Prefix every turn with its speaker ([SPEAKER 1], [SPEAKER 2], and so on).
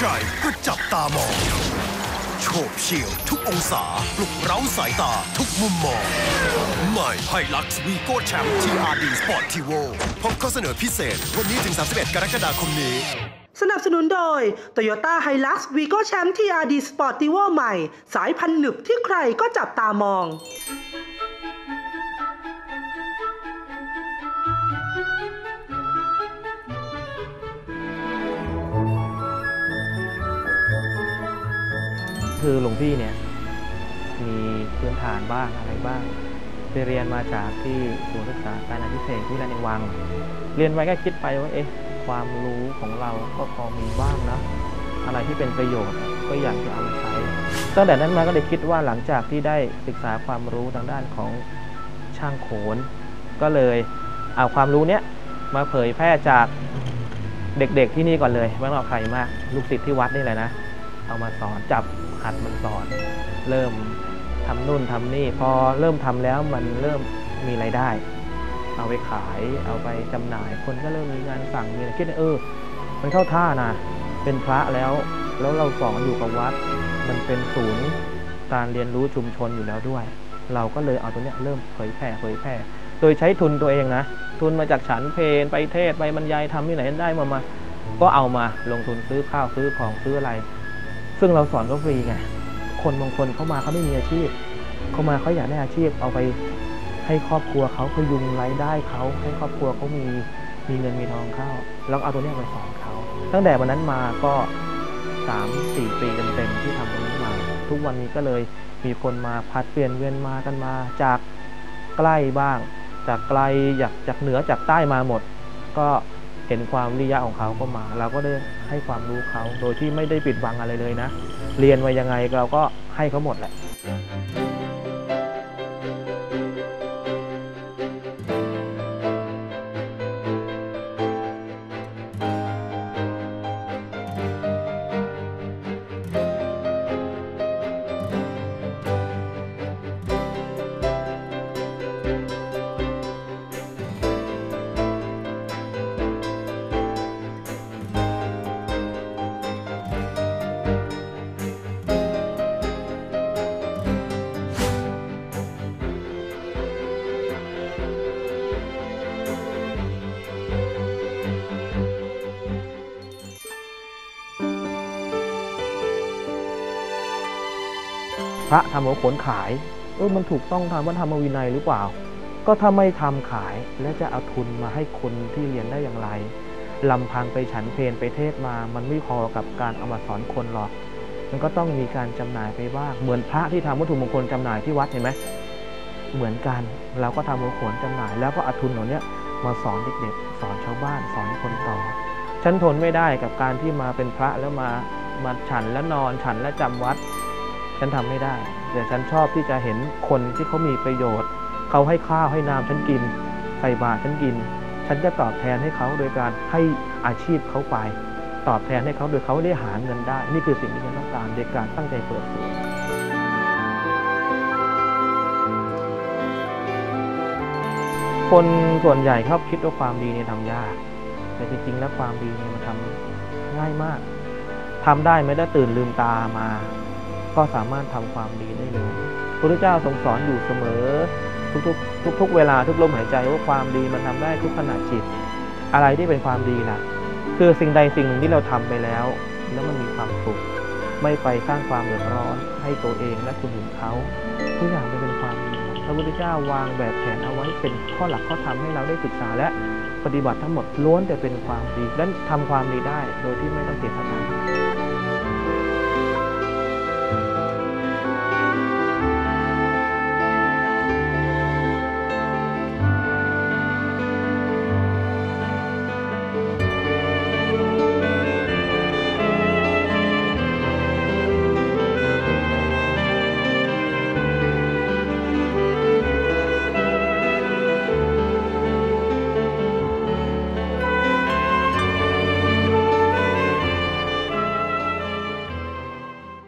[SPEAKER 1] ใครก็จับตามองโฉบเฉี่ยวทุกองศาปลุกเร้าสายตาทุกมุมมอง ใหม่ไฮลักซ์วีโก้แชมป์ TRD Sport t i v o พบข้อเสนอพิเศษ วันนี้ถึง 31 กรกฎาคมนี้
[SPEAKER 2] สนับสนุนโดย Toyota Hilux Vigo Champ TRD Sportivo ใหม่ สายพันธุ์หนึบที่ใครก็จับตามอง
[SPEAKER 3] คือหลวงพี่เนี่ยมีพื้นฐานบ้างอะไรบ้างไปเรียนมาจากที่ศูนย์ศึกษาการพิเศษที่ราชในวัง เรียนไว้ก็คิดไปว่าเอ๊ะความรู้ของเราก็พอมีบ้างนะอะไรที่เป็นประโยชน์ก็อยากจะเอามาใช้ตั้งแต่นั้นมาก็เลยคิดว่าหลังจากที่ได้ศึกษาความรู้ทางด้านของช่างโขน ก็เลยเอาความรู้เนี้ยมาเผยแพร่จากเด็กๆที่นี่ก่อนเลยไม่ต้องเอาใครมากลูกศิษย์ที่วัดนี่แหละนะ เอามาสอนจับหัดมันสอน เริ่มทำนู่นทำนี่ พอเริ่มทำแล้วมันเริ่มมีไรายได้ เอาไปขายเอาไปจำหน่าย คนก็เริ่มมีงานสั่งมีอะไรคิดเออ มันเข้าท่านะเป็นพระแล้ว แล้วเราสอนอยู่กับวัด มันเป็นศูนย์การเรียนรู้ชุมชนอยู่แล้วด้วย เราก็เลยเอาตัวเนี้ยเริ่มเผยแผ่เผยแพร่โดยใช้ทุนตัวเองนะ ทุนมาจากฉันเพลไปเทศไปบรรยายทำที่ไหนได้มามาก็เอามาลงทุนซื้อข้าวซื้อของซื้ออะไร ซึ่งเราสอนก็ฟรีไงคนบางคนเข้ามาเขาไม่มีอาชีพ เข้ามาเขาอยากได้อาชีพเอาไปให้ครอบครัวเขาพยุงรายได้เขาให้ครอบครัวเขามีมีเงินมีทองเข้า แล้วเอาตัวนี้ไปสอนเขาตั้งแต่วันนั้นมาก็สามสี่ปีเต็มๆที่ทำตรงนี้มา ทุกวันนี้ก็เลยมีคนมาพัดเปลี่ยนเวียนมากันมาจากใกล้บ้าง จากไกลอยากจากเหนือจากใต้มาหมด ก็ เห็นความวิริยะของเขาก็มา เราก็ได้ให้ความรู้เขาโดยที่ไม่ได้ปิดบังอะไรเลยนะ เรียนมายังไงเราก็ให้เขาหมดแหละ พระทำหัวโขนขาย เออมันถูกต้องตามพระธรรมวินัยหรือเปล่า ก็ถ้าไม่ทำขายแล้วจะเอาทุนมาให้คนที่เรียนได้อย่างไรลำพังไปฉันเพลไปเทศมา มันไม่พอกับการเอามาสอนคนหรอก มันก็ต้องมีการจำหน่ายไปบ้าง เหมือนพระที่ทำวัตถุมงคลจำหน่ายที่วัดเห็นไหมเหมือนกัน เราก็ทำหัวโขนจำหน่าย แล้วก็เอาทุนเหล่านี้มาสอนเด็กๆ สอนชาวบ้าน สอนคนต่อ ฉันทนไม่ได้กับการที่มาเป็นพระแล้วมามาฉันแล้วนอนฉันแล้วจำวัด ฉันทำไม่ได้ แต่ฉันชอบที่จะเห็นคนที่เขามีประโยชน์ เขาให้ข้าวให้น้ำฉันกิน ใส่บาตรฉันกิน ฉันจะตอบแทนให้เขาโดยการให้อาชีพเขาไป ตอบแทนให้เขาโดยเขาได้หาเงินได้ นี่คือสิ่งที่ฉันต้องการในการตั้งใจเปิดศูนย์คนส่วนใหญ่ชอบคิดว่าความดีเนี่ยทำยาก แต่จริงๆ แล้วความดีเนี่ยมันทำง่ายมากทำได้ไม่ได้ตื่นลืมตามา ก็สามารถทำความดีได้เลยพระพุทธเจ้าทรงสอนอยู่เสมอ ทุกๆทุกๆเวลาทุกลมหายใจว่าความดีมันทำได้ทุกขณะจิต อะไรที่เป็นความดีล่ะ คือสิ่งใดสิ่งหนึ่งที่เราทำไปแล้ว แล้วมันมีความสุข ไม่ไปสร้างความเดือดร้อน ให้ตัวเองและคนอื่นเขาทุกอย่างมันเป็นความดีพระพุทธเจ้าวางแบบแผนเอาไว้เป็นข้อหลักข้อธรรมให้เราได้ศึกษาและปฏิบัติทั้งหมดล้วนแต่เป็นความดีและทำความดีได้โดยที่ไม่ต้องเสียสละ